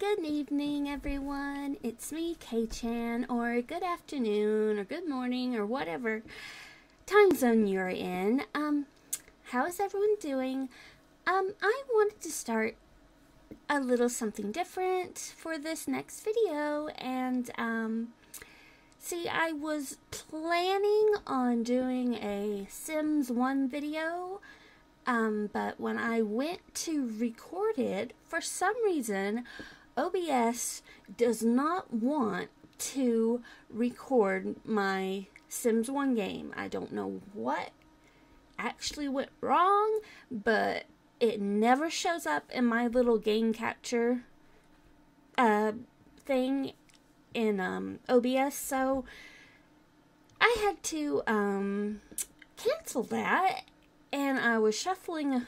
Good evening, everyone. It's me, Kay Chan, or good afternoon, or good morning, or whatever time zone you're in. Um, how is everyone doing? Um, I wanted to start a little something different for this next video, and um, see, I was planning on doing a Sims 1 video. Um, but when I went to record it, for some reason, OBS does not want to record my Sims 1 game. I don't know what actually went wrong, but it never shows up in my little game capture uh, thing in um, OBS, so I had to um, cancel that and I was shuffling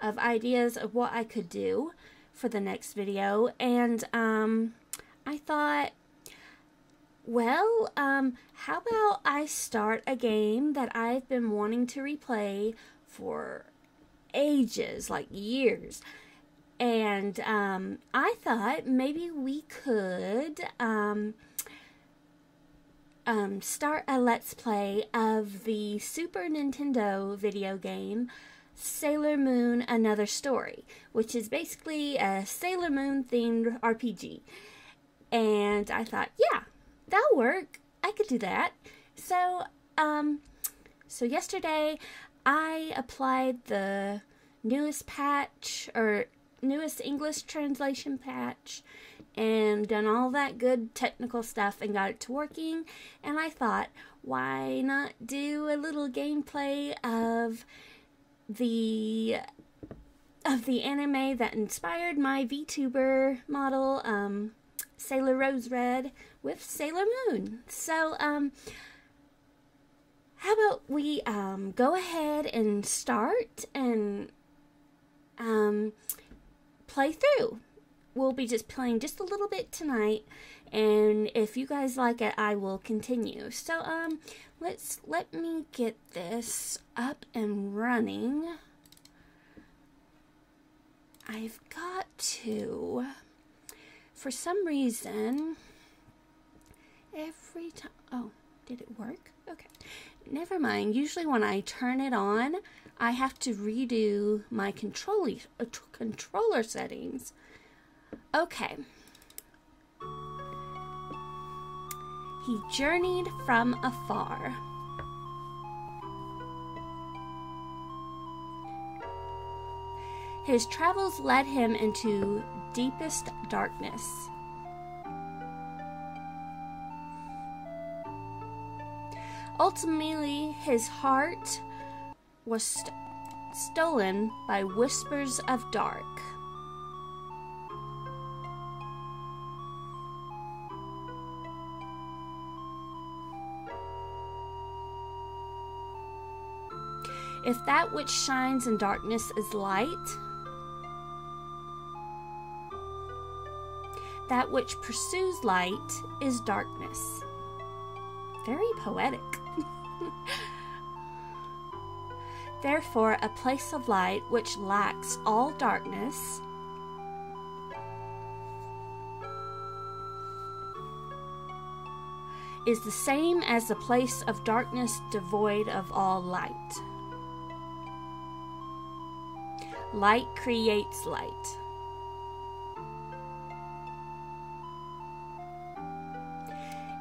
of ideas of what I could do for the next video. And um, I thought well um, how about I start a game that I've been wanting to replay for ages like years. And um, I thought maybe we could um, um, start a let's play of the Super Nintendo video game Sailor Moon Another Story, which is basically a Sailor Moon themed RPG. And I thought, yeah, that'll work. I could do that. So, um, so yesterday I applied the newest patch or newest English translation patch and done all that good technical stuff and got it to working. And I thought, why not do a little gameplay of the of the anime that inspired my VTuber model, um, Sailor Rose Red, with Sailor Moon. So, um, how about we um, go ahead and start and um, play through we'll be just playing just a little bit tonight and if you guys like it I will continue so um let's let me get this up and running. I've got to. For some reason every time oh did it work? Okay. Never mind. Usually when I turn it on I have to redo my controller uh, controller settings. Okay. He journeyed from afar. His travels led him into deepest darkness. Ultimately, his heart was st stolen by whispers of dark. If that which shines in darkness is light, that which pursues light is darkness. Very poetic. Therefore, a place of light which lacks all darkness is the same as a place of darkness devoid of all light. Light creates light.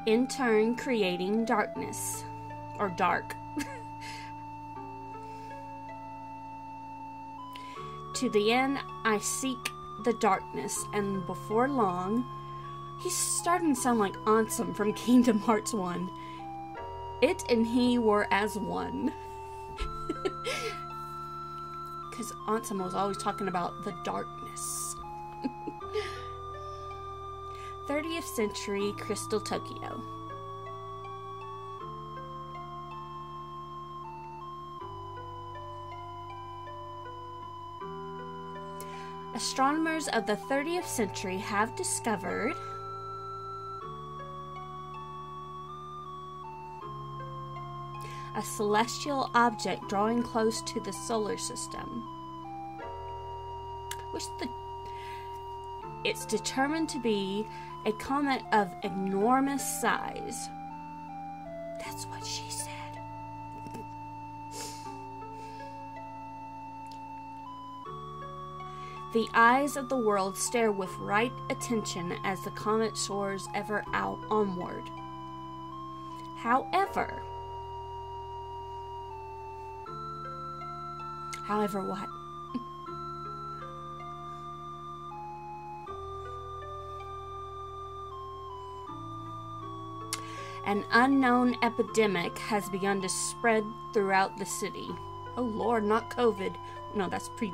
In turn, creating darkness or dark. to the end, I seek the darkness, and before long, he's starting to sound like Ansem from Kingdom Hearts 1. It and he were as one. because Ansem was always talking about the darkness. 30th century Crystal Tokyo. Astronomers of the 30th century have discovered a celestial object drawing close to the solar system. Wish the It's determined to be a comet of enormous size. That's what she said. The eyes of the world stare with right attention as the comet soars ever out onward. However, however, what? An unknown epidemic has begun to spread throughout the city. Oh Lord, not COVID. No, that's pre.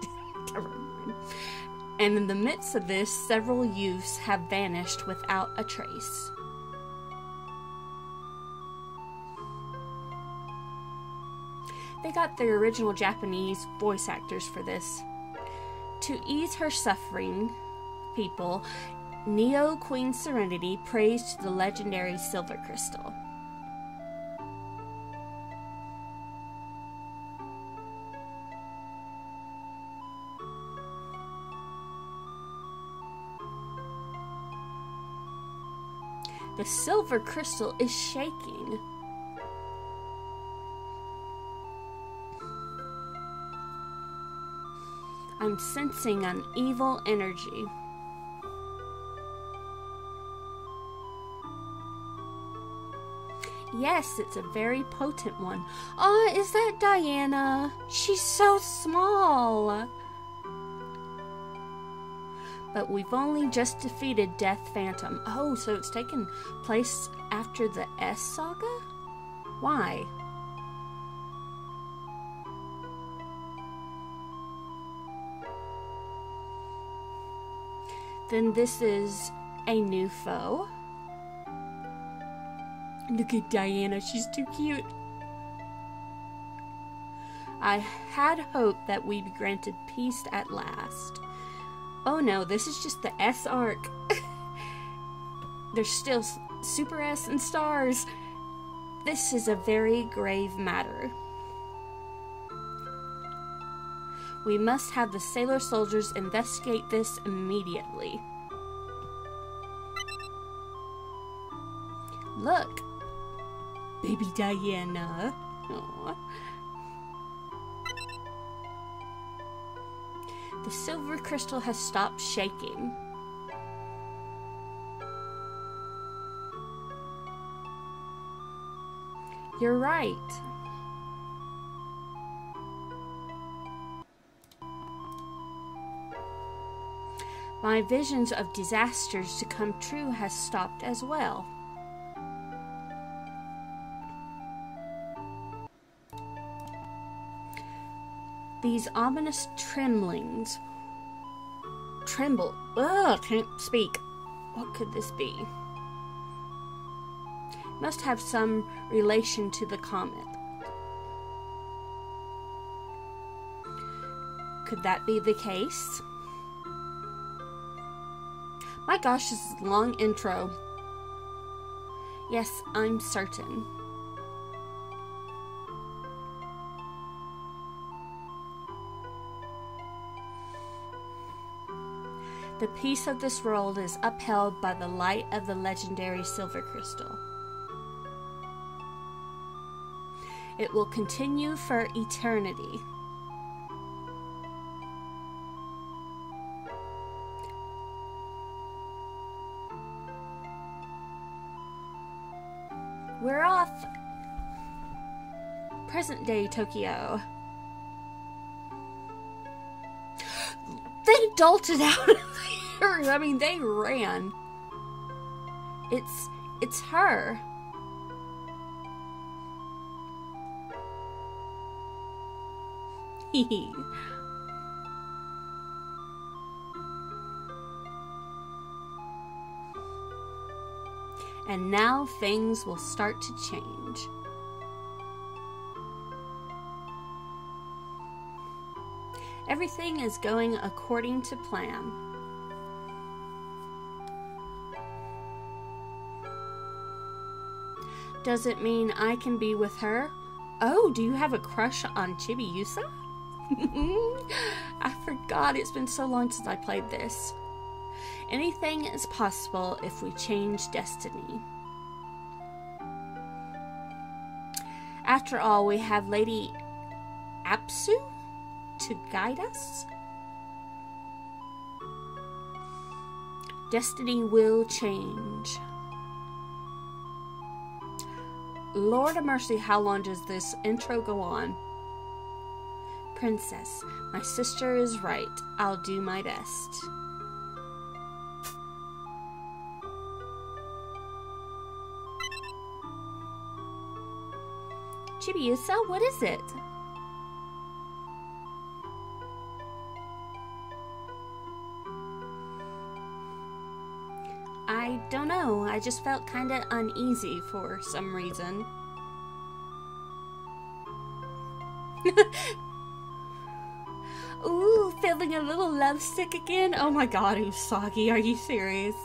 And in the midst of this, several youths have vanished without a trace. They got the original Japanese voice actors for this. To ease her suffering, people, Neo Queen Serenity prays to the legendary Silver Crystal. The silver crystal is shaking. I'm sensing an evil energy. Yes, it's a very potent one. Oh, is that Diana? She's so small. But we've only just defeated Death Phantom. Oh, so it's taken place after the S saga? Why? Then this is a new foe. Look at Diana, she's too cute. I had hoped that we'd be granted peace at last. Oh no, this is just the S arc. There's still Super S and stars. This is a very grave matter. We must have the sailor soldiers investigate this immediately. Look, baby Diana. Aww. The silver crystal has stopped shaking. You're right. My visions of disasters to come true has stopped as well. These ominous tremblings tremble. Ugh, can't speak. What could this be? Must have some relation to the comet. Could that be the case? My gosh, this is a long intro. Yes, I'm certain. The peace of this world is upheld by the light of the legendary silver crystal. It will continue for eternity. We're off! Present day Tokyo. They dalted out I mean, they ran. It's it's her. and now things will start to change. Everything is going according to plan. Does it mean I can be with her? Oh, do you have a crush on Chibiusa? I forgot it's been so long since I played this. Anything is possible if we change destiny. After all, we have Lady Apsu to guide us. Destiny will change. Lord of mercy, how long does this intro go on? Princess, my sister is right. I'll do my best. Chibiusa, what is it? Don't know. I just felt kind of uneasy for some reason. Ooh, feeling a little lovesick again? Oh my god, Usagi, are you serious?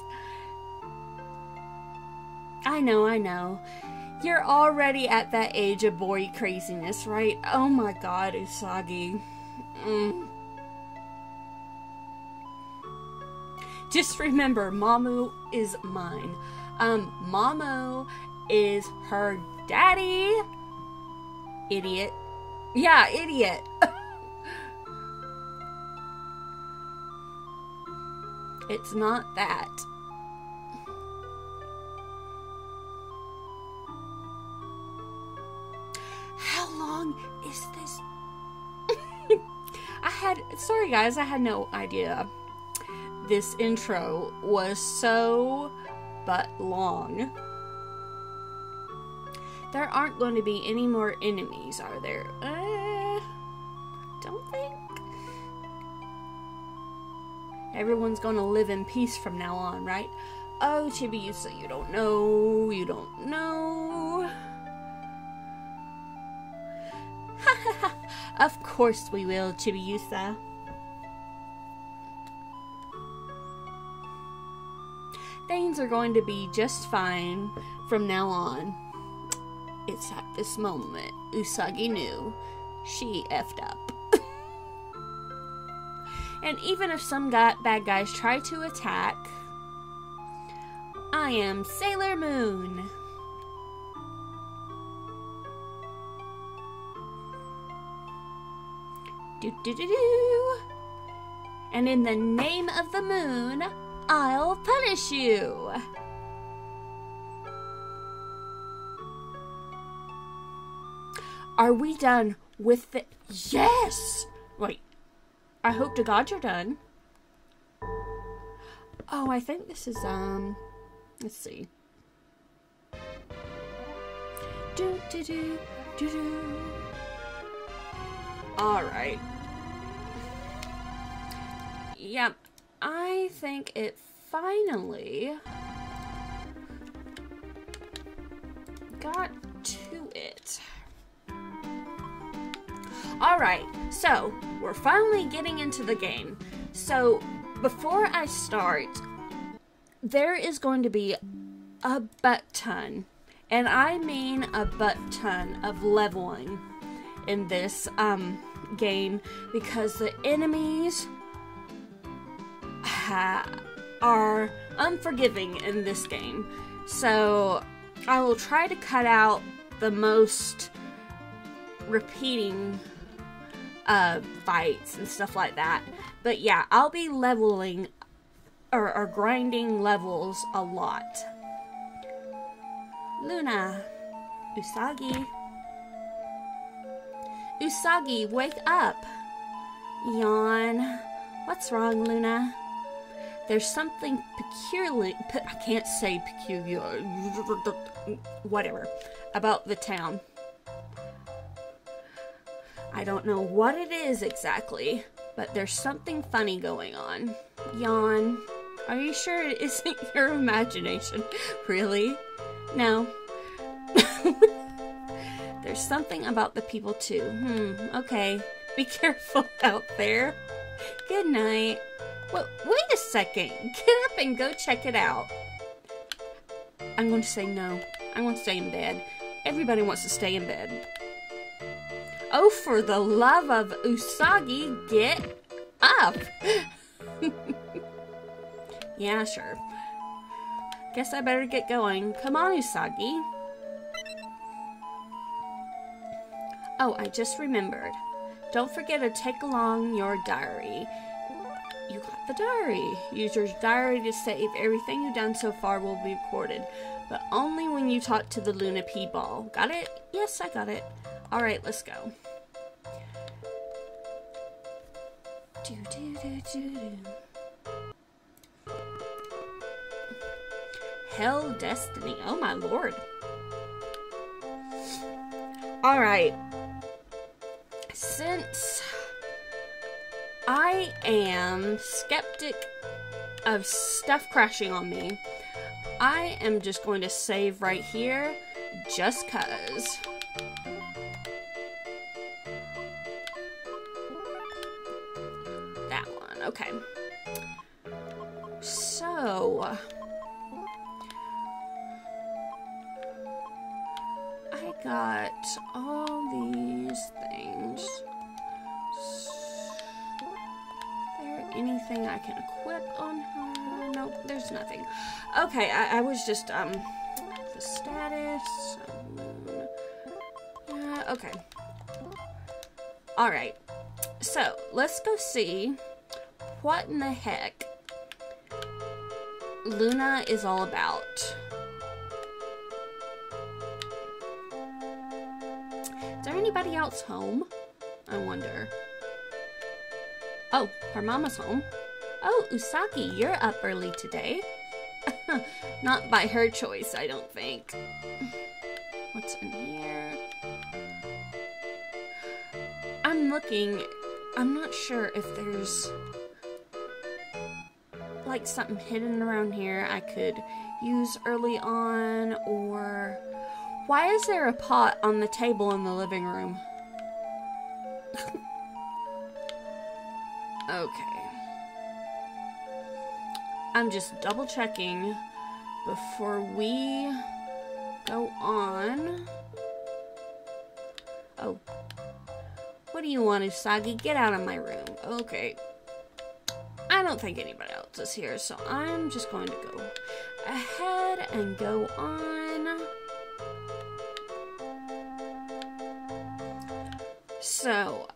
I know, I know. You're already at that age of boy craziness, right? Oh my god, Usagi. Mm. Just remember, Mamo is mine. Um, Mamo is her daddy. Idiot. Yeah, idiot. it's not that. How long is this? I had, sorry guys, I had no idea this intro was so but long. There aren't going to be any more enemies, are there? Uh, don't think. Everyone's going to live in peace from now on, right? Oh, Chibiusa, you don't know. You don't know. of course we will, Chibiusa. Things are going to be just fine from now on. It's at this moment Usagi knew she effed up. and even if some got bad guys try to attack, I am Sailor Moon. Do do do do. And in the name of the moon, I'll punish you. Are we done with the. Yes! Wait. I hope to God you're done. Oh, I think this is, um. Let's see. Do, do, do, do, do. Alright. Yep, I think it finally got to it. Alright, so we're finally getting into the game. So before I start, there is going to be a butt ton, and I mean a butt ton of leveling in this um, game because the enemies ha- are unforgiving in this game. So I will try to cut out the most repeating uh, fights and stuff like that. But yeah, I'll be leveling or, or grinding levels a lot. Luna, Usagi. Usagi, wake up. Yawn. What's wrong, Luna? There's something peculiar, I can't say peculiar, whatever, about the town. I don't know what it is exactly, but there's something funny going on. Yawn. Are you sure it isn't your imagination? Really? No. there's something about the people too. Hmm, okay. Be careful out there. Good night. Well, wait a second. Get up and go check it out. I'm going to say no. I'm going to stay in bed. Everybody wants to stay in bed. Oh, for the love of Usagi, get up! Yeah, sure. Guess I better get going. Come on, Usagi. Oh, I just remembered. Don't forget to take along your diary. You got the diary. Use your diary to save everything you've done so far will be recorded, but only when you talk to the Luna P ball. Got it? Yes, I got it. All right, let's go. Do, do, do. Hell Destiny. Oh my lord. Alright. Since I am skeptic of stuff crashing on me, I am just going to save right here just cuz. That one, okay. So, I got all these things. Anything I can equip on her? Nope, there's nothing. Okay, I, I was just, um, the status. Um, yeah, okay. Alright, so let's go see what in the heck Luna is all about. Is there anybody else home? I wonder. Oh, her mama's home. Oh, Usagi, you're up early today. Not by her choice, I don't think. What's in here? I'm looking. I'm not sure if there's like something hidden around here I could use early on or why is there a pot on the table in the living room? Okay. I'm just double checking before we go on. Oh. What do you want, Usagi? Get out of my room. Okay. I don't think anybody else is here, so I'm just going to go ahead and go on. So,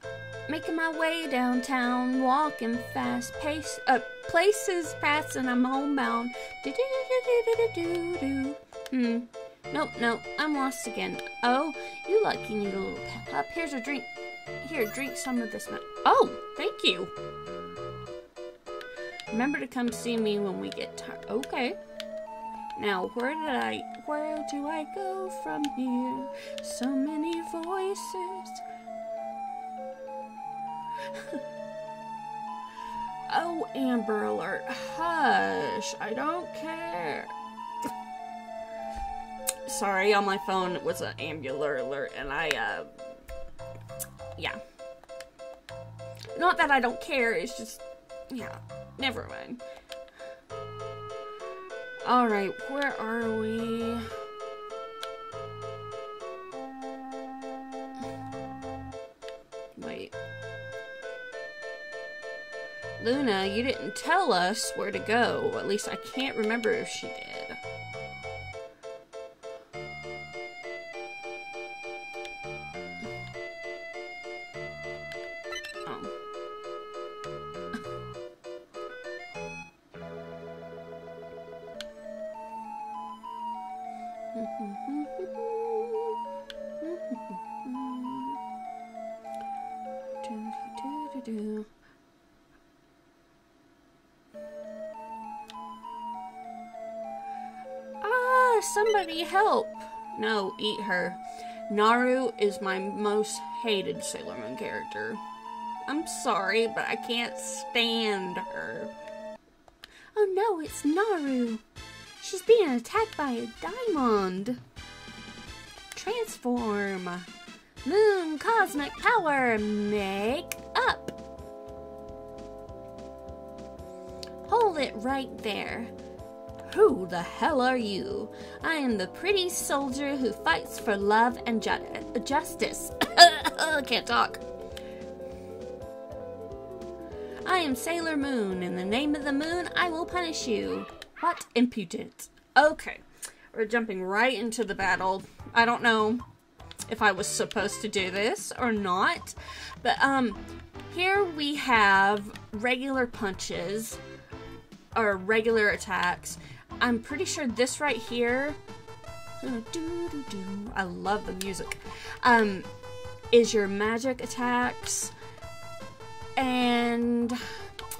making my way downtown, walking fast, pace, uh, places passing, I'm homebound. Do do do do do do do. Hmm. Nope, nope, I'm lost again. Oh, you lucky need a little pep up. Here's a drink. Here, drink some of this. Oh, thank you. Remember to come see me when we get tired. Okay. Now, where did I, where do I go from here? So many voices. oh, Amber Alert. Hush. I don't care. Sorry, on my phone it was an Ambular Alert, and I, uh, yeah. Not that I don't care, it's just, yeah. Never mind. Alright, where are we? Luna, you didn't tell us where to go. At least I can't remember if she did. Eat her. Naru is my most hated Sailor Moon character. I'm sorry, but I can't stand her. Oh no, it's Naru. She's being attacked by a diamond. Transform. Moon cosmic power. Make up. Hold it right there. Who the hell are you? I am the pretty soldier who fights for love and ju justice. Can't talk. I am Sailor Moon. In the name of the moon, I will punish you. What? Impudent. Okay. We're jumping right into the battle. I don't know if I was supposed to do this or not. But um here we have regular punches or regular attacks. I'm pretty sure this right here I love the music. Um is your magic attacks and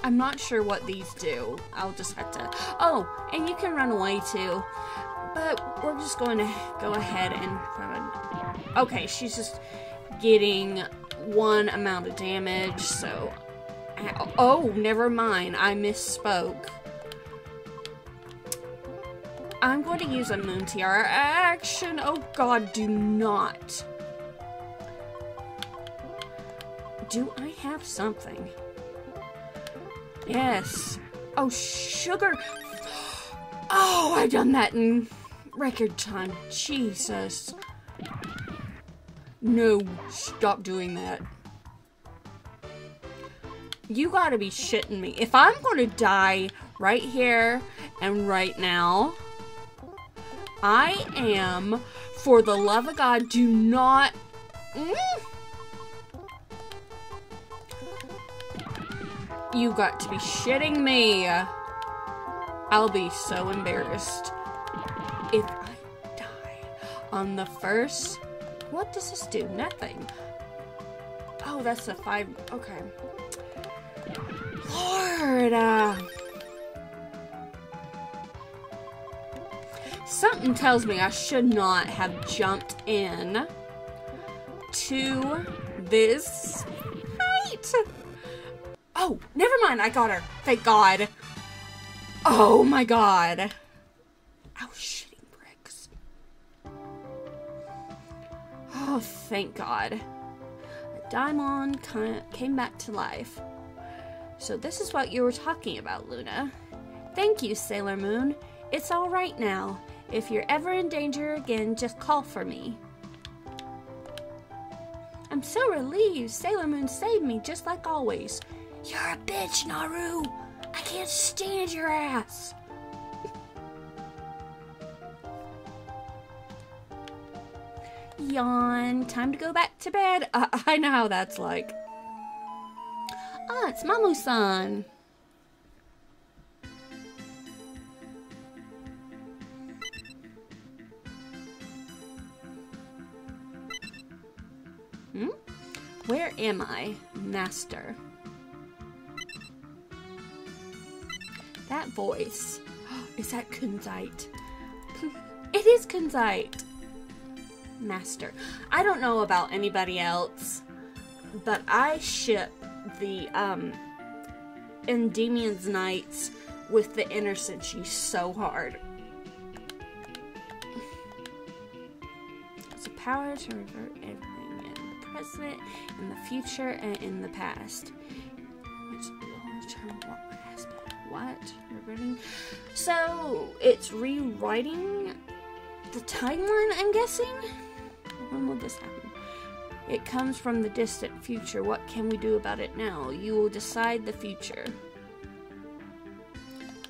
I'm not sure what these do. I'll just have to. Oh, and you can run away too. But we're just going to go ahead and. Okay, she's just getting one amount of damage, so. Oh, never mind. I misspoke. I'm going to use a Moon Tiara action. Oh god, do not. Do I have something? Yes. Oh, sugar. Oh, I've done that in record time. Jesus. No, stop doing that. You gotta be shitting me. If I'm gonna die right here and right now, I am, for the love of God, do not. Mm, You got to be shitting me. I'll be so embarrassed if I die on the first. What does this do? Nothing. Oh, that's a five. Okay. Lord. Uh, something tells me I should not have jumped in to this fight. Oh, never mind. I got her. Thank God. Oh my God. Oh, shitting bricks. Oh, thank God. Diamond came back to life. So this is what you were talking about, Luna. Thank you, Sailor Moon. It's all right now. If you're ever in danger again, just call for me. I'm so relieved. Sailor Moon saved me just like always. You're a bitch, Naru. I can't stand your ass. Yawn. Time to go back to bed. Uh, I know how that's like. Ah, it's Mamo-san. Where am I, Master? That voice. Is that Kunzite? it is Kunzite! Master. I don't know about anybody else, but I ship the um Endymion's Knights with the Inner Senshi so hard. It's a power to revert present, in the future, and in the past. What? Reverting. So it's rewriting the timeline, I'm guessing? When will this happen? It comes from the distant future. What can we do about it now? You will decide the future.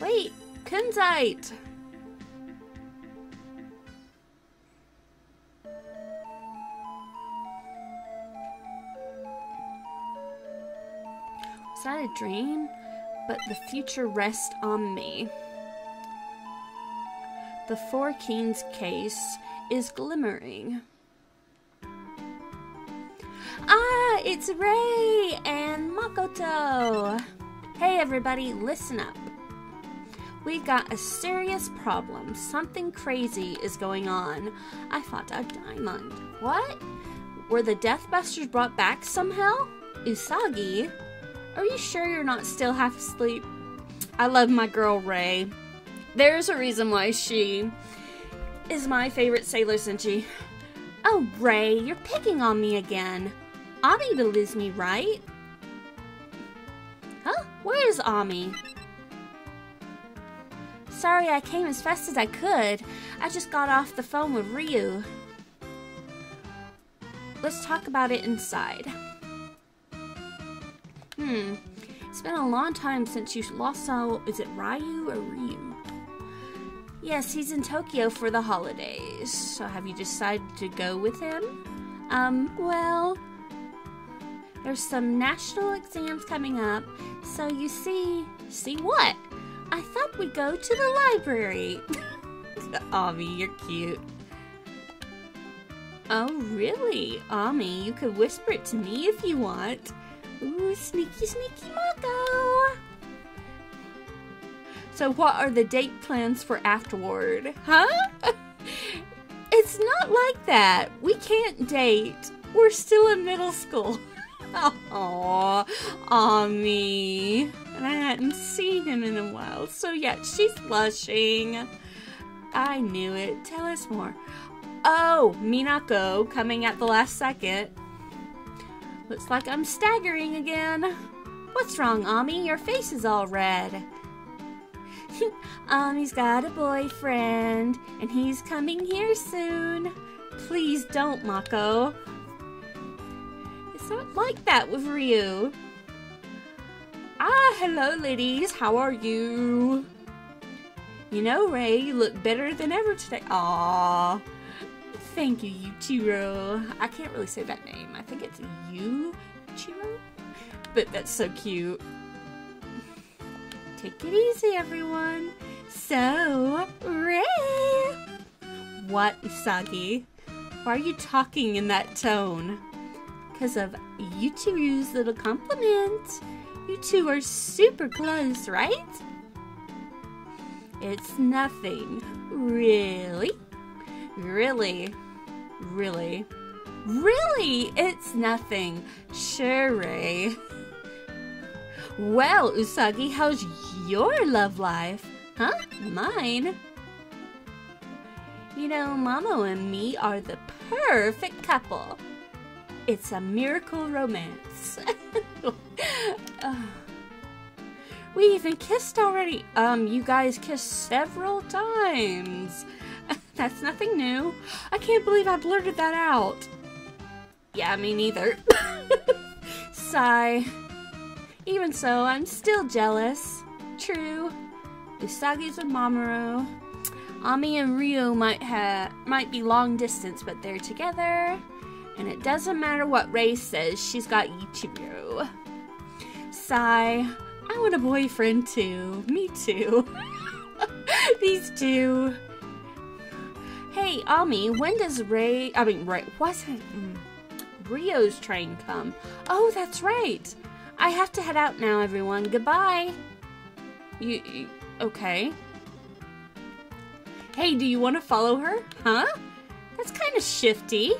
Wait, Kunzite! A dream? but the future rests on me. The Four Kings case is glimmering. Ah, it's Rei and Makoto! Hey everybody, listen up. We've got a serious problem. Something crazy is going on. I fought a diamond. What? Were the Deathbusters brought back somehow? Usagi? Are you sure you're not still half asleep? I love my girl Rei. There's a reason why she is my favorite Sailor Senshi. Oh, Rei, you're picking on me again. Ami believes me, right? Huh? Where is Ami? Sorry I came as fast as I could. I just got off the phone with Ryu. Let's talk about it inside. Hmm. It's been a long time since you lost all. Is it Ryu or Ryu? Yes, he's in Tokyo for the holidays. So have you decided to go with him? Um, well, there's some national exams coming up. So you see, see what? I thought we'd go to the library. Ami, you're cute. Oh, really? Ami, you could whisper it to me if you want. Ooh, sneaky, sneaky Mako. So, what are the date plans for afterward? Huh? it's not like that. We can't date. We're still in middle school. Aww, Ami. And I hadn't seen him in a while, so yeah, she's blushing. I knew it. Tell us more. Oh, Minako coming at the last second. Looks like I'm staggering again. What's wrong, Ami? Your face is all red. Ami's got a boyfriend, and he's coming here soon. Please don't, Mako. It's not like that with Ryu. Ah, hello, ladies. How are you? You know, Rei, you look better than ever today. Aww. Thank you, Yuichiro. I can't really say that name. I think it's Yuichiro. But that's so cute. Take it easy, everyone. So, Rei! What, Usagi? Why are you talking in that tone? Because of Yuichiro's little compliment. You two are super close, right? It's nothing. Really? Really? Really? Really? It's nothing. Sure, Well, Usagi, how's your love life? Huh? Mine? You know, Mamo and me are the perfect couple. It's a miracle romance. we even kissed already. Um, you guys kissed several times. That's nothing new. I can't believe I blurted that out. Yeah, me neither. Sigh. Even so, I'm still jealous. True. Usagi's with Mamoru. Ami and Ryu might have might be long distance, but they're together. And it doesn't matter what Rei says, she's got Ichiro. Sigh. I want a boyfriend too. Me too. These two. Hey, Ami, when does Ray, I mean, Ray, what's it? Mm, Ryo's train come? Oh, that's right. I have to head out now, everyone. Goodbye. You, you okay. Hey, do you want to follow her? Huh? That's kind of shifty,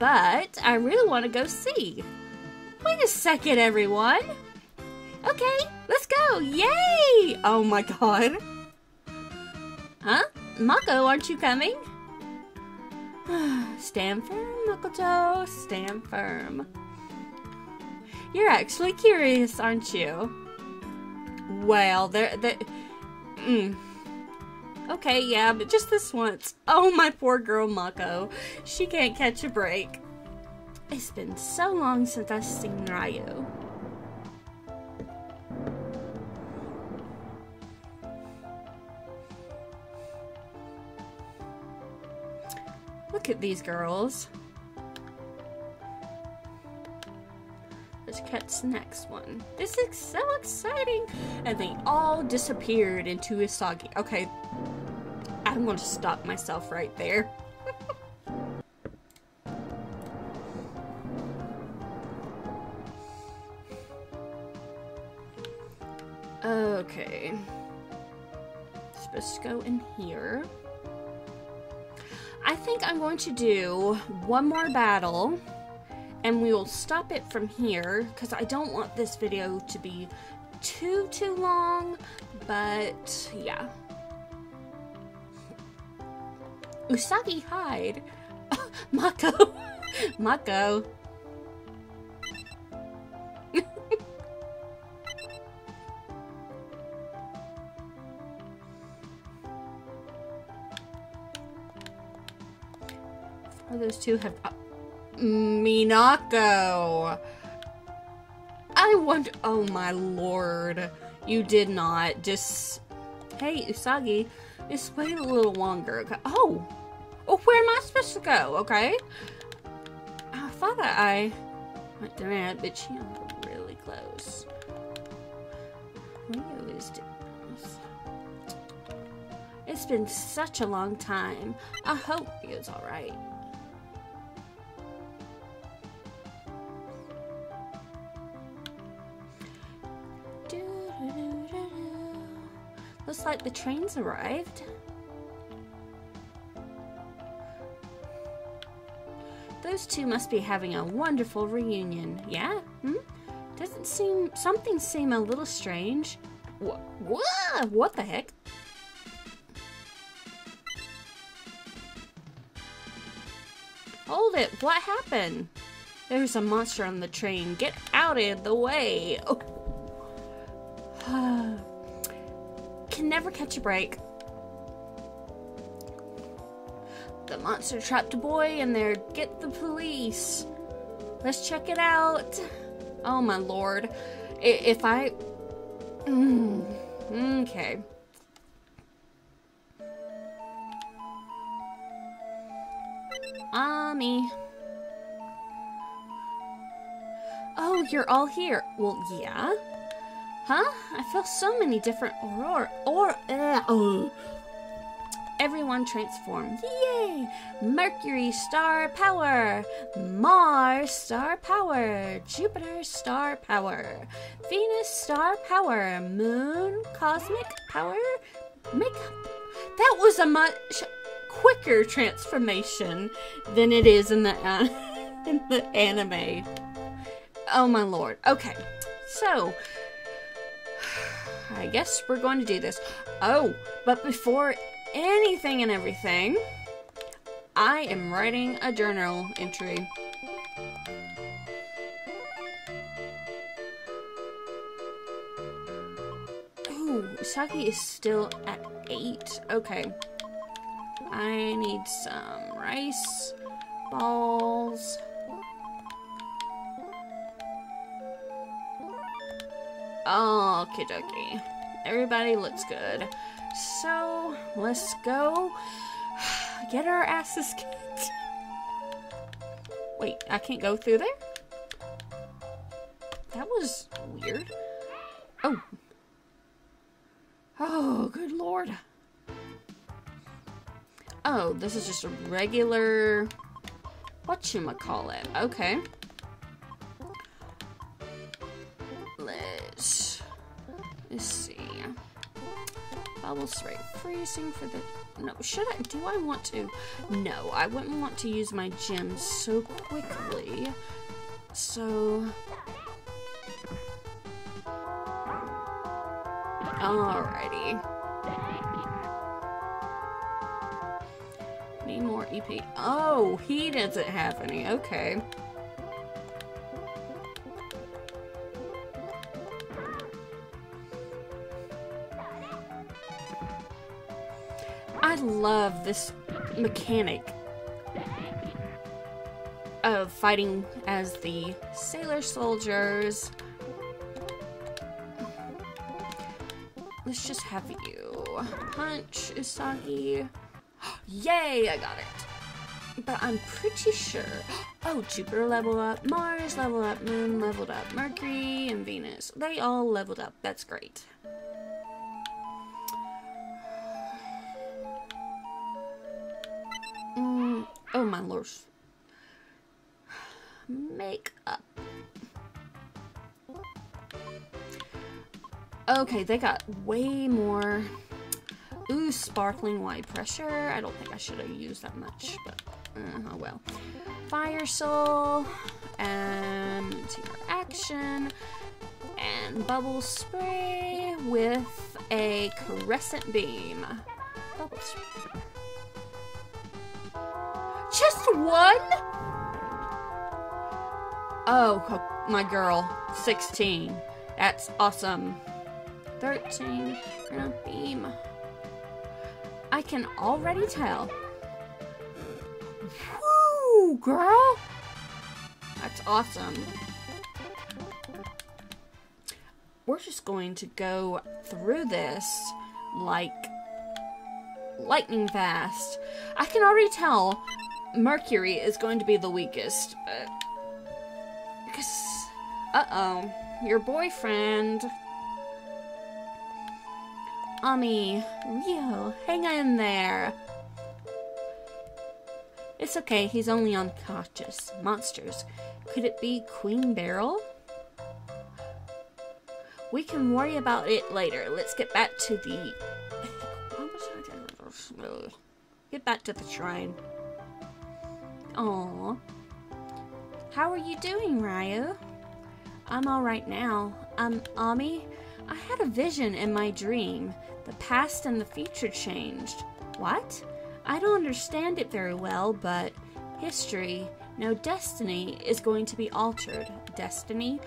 but I really want to go see. Wait a second, everyone. Okay, let's go. Yay! Oh my god. Huh? Mako, aren't you coming? stand firm, Makoto. Stand firm. You're actually curious, aren't you? Well, there, there. Mm. Okay, yeah, but just this once. Oh, my poor girl Mako. She can't catch a break. It's been so long since I've seen Ryu. These girls. Let's catch the next one. This is so exciting! And they all disappeared into Usagi. Okay, I'm going to stop myself right there. okay. Supposed to go in here. Think I'm going to do one more battle and we will stop it from here because I don't want this video to be too, too long, but yeah. Usagi hide. Mako. Mako. Oh, those two have... Uh, Minako. I wonder. Oh my lord. You did not. Just. Hey, Usagi, just wait a little longer. Oh! Oh, where am I supposed to go? Okay. I thought that I went there, but she really close. Do this. It's been such a long time. I hope he is alright. Looks like the train's arrived. Those two must be having a wonderful reunion. Yeah? Hmm? Doesn't seem... Something seem a little strange. What? What? What the heck? Hold it. What happened? There's a monster on the train. Get out of the way. Oh. Can never catch a break. The monster trapped a boy in there. Get the police. Let's check it out. Oh my lord. If I... Mm, okay. Ami. Oh, you're all here. Well, yeah. Huh? I feel so many different aurora or uh, oh. Everyone transformed. Yay! Mercury star power, Mars star power, Jupiter star power, Venus star power, Moon cosmic power. Make that was a much quicker transformation than it is in the uh, in the anime. Oh my lord. Okay, so I guess we're going to do this. Oh, but before anything and everything, I am writing a journal entry. Oh, Saki is still at 8. Okay. I need some rice balls. Oh, okie dokie. Everybody looks good. So, let's go get our asses kicked. Wait, I can't go through there? That was weird. Oh. Oh, good lord. Oh, this is just a regular... Whatchamacallit. Okay. Let's see. Bubble spray freezing for the... No, should I? Do I want to? No, I wouldn't want to use my gems so quickly. So... Alrighty. Need more EP. Oh, he doesn't have any. Okay. I love this mechanic of fighting as the sailor soldiers. Let's just have you punch Usagi. Yay, I got it. But I'm pretty sure. Oh, Jupiter leveled up, Mars leveled up, Moon leveled up, Mercury and Venus. They all leveled up. That's great. My. Makeup. Okay, they got way more. Ooh, sparkling wide pressure. I don't think I should have used that much, but uh, oh well. Fire soul, and action, and bubble spray with a crescent beam. Bubble spray. One? Oh, my girl. 16. That's awesome. 13. And a beam. I can already tell. Woo, girl! That's awesome. We're just going to go through this like lightning fast. I can already tell Mercury is going to be the weakest. Because, uh oh, your boyfriend. Ami, Ryo, hang in there. It's okay, he's only unconscious. Monsters. Could it be Queen Beryl? We can worry about it later. Let's get back to the. Get back to the shrine. Aww. How are you doing, Ryo? I'm alright now. Um, Ami, I had a vision in my dream. The past and the future changed. What? I don't understand it very well, but history, no destiny, is going to be altered. Destiny?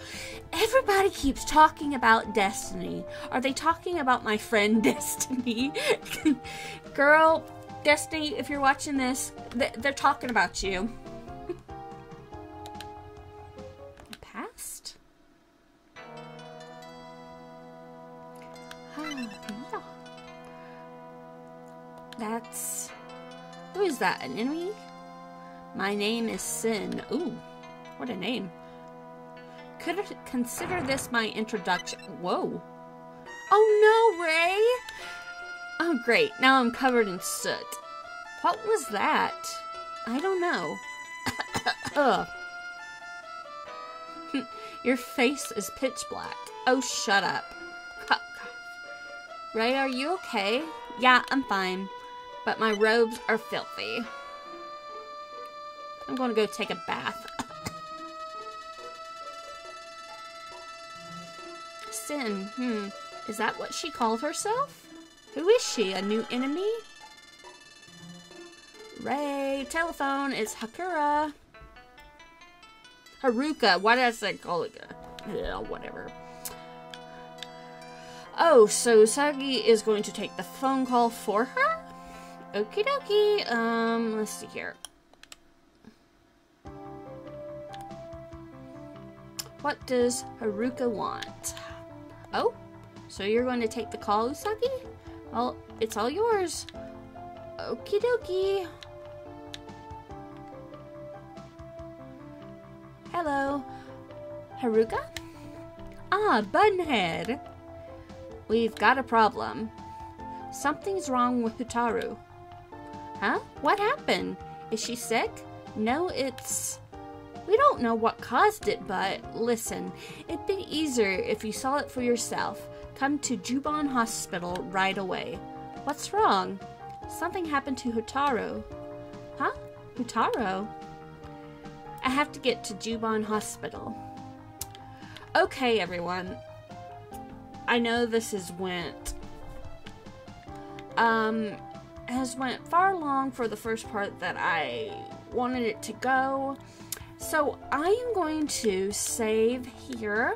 Everybody keeps talking about Destiny. Are they talking about my friend Destiny? Girl, Destiny, if you're watching this, they're talking about you. Past? Ah, yeah. That's who is that? An enemy? My name is Sin. Ooh, what a name. Could consider this my introduction. Whoa. Oh no, Rei! Oh great, now I'm covered in soot. What was that? I don't know. Your face is pitch black. Oh, shut up. Rei, are you okay? Yeah, I'm fine but my robes are filthy. I'm going to go take a bath. Sin, hmm, is that what she called herself? Who is she, a new enemy? Rei, telephone, it's Hakura. Haruka, why did I say call? Yeah, whatever. Oh, so Sagi is going to take the phone call for her? Okie dokie. Um, let's see here. What does Haruka want? Oh, so you're going to take the call, Usagi? Well, it's all yours. Okie dokie. Hello. Haruka? Ah, Bunhead. We've got a problem. Something's wrong with Hotaru. Huh? What happened? Is she sick? No, it's. We don't know what caused it, but listen, it'd be easier if you saw it for yourself. Come to Juban Hospital right away. What's wrong? Something happened to Hotaru. Huh? Hotaru? I have to get to Juban Hospital. Okay, everyone. I know this is went. Um, has went far long for the first part that I wanted it to go. So I am going to save here.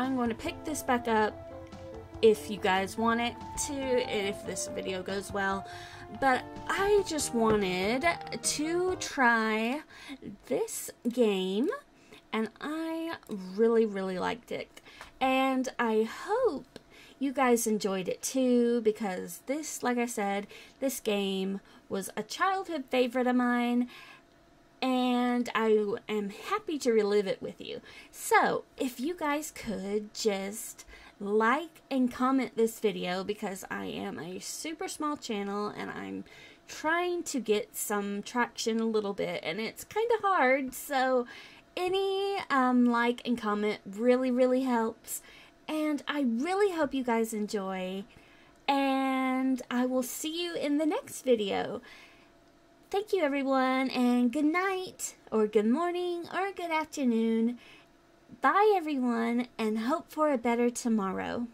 I'm going to pick this back up if you guys want it to, if this video goes well. But I just wanted to try this game, and I really, really liked it. And I hope you guys enjoyed it too, because this, like I said, this game was a childhood favorite of mine, and I am happy to relive it with you. So, if you guys could just like and comment this video because I am a super small channel and I'm trying to get some traction a little bit and it's kind of hard so any um, like and comment really really helps and I really hope you guys enjoy and I will see you in the next video. Thank you everyone and good night or good morning or good afternoon Bye, everyone, and hope for a better tomorrow.